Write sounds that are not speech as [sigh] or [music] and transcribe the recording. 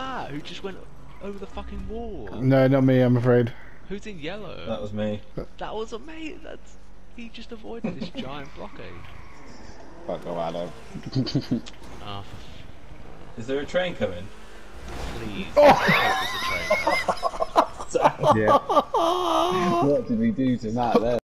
that who just went over the fucking wall. No, not me, I'm afraid. Who's in yellow? That was me. That was a mate. That's he just avoided this [laughs] giant blockade. Fuck off, Adam. [laughs] Oh, Is there a train coming? please. Oh! there's a train. [laughs] Yeah. what did we do to that there?